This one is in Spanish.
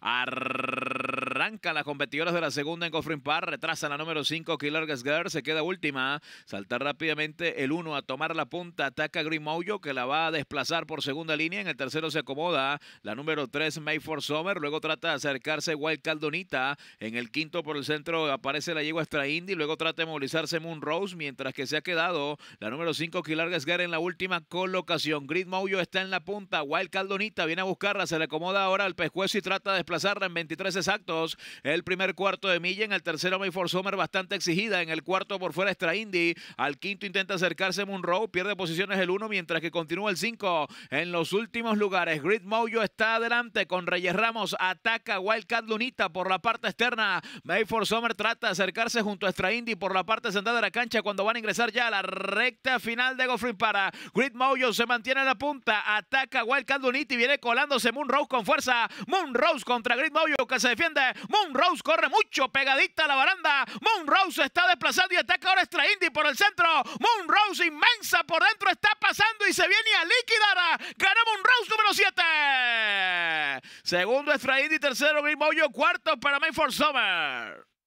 Arr- Las competidoras de la segunda en Goffrin Park. Retrasan la número 5, Killer Girl. Se queda última. Salta rápidamente el 1 a tomar la punta. Ataca Green Mojo que la va a desplazar por segunda línea. En el tercero se acomoda la número 3, May for Summer. Luego trata de acercarse Wild Caldonita. En el quinto por el centro aparece la yegua Extra Indy. Luego trata de movilizarse Moon Rose. Mientras que se ha quedado la número 5, Killer Girl en la última colocación. Green Mojo está en la punta. Wild Caldonita viene a buscarla. Se le acomoda ahora al pescuezo y trata de desplazarla en 23 exactos. El primer cuarto de milla. En el tercero, May for Summer bastante exigida. En el cuarto por fuera, Extra Indy. Al quinto intenta acercarse Monroe. Pierde posiciones el uno, mientras que continúa el 5 en los últimos lugares. Grid Mojo está adelante con Reyes Ramos. Ataca Wildcat Lunita por la parte externa. May for Summer trata de acercarse junto a Extra Indy por la parte central de la cancha cuando van a ingresar ya a la recta final de Goffrin para. Grid Mojo se mantiene en la punta. Ataca Wildcat Lunita y viene colándose Moonrose con fuerza. Moonrose contra Grid Mojo que se defiende. Moonrose corre mucho pegadita a la baranda. Moonrose está desplazando y ataca ahora Extra por el centro. Moonrose inmensa por dentro está pasando y se viene a liquidar. Gana Moonrose número 7. Segundo Extra tercero Green Mojo, cuarto para May for Summer.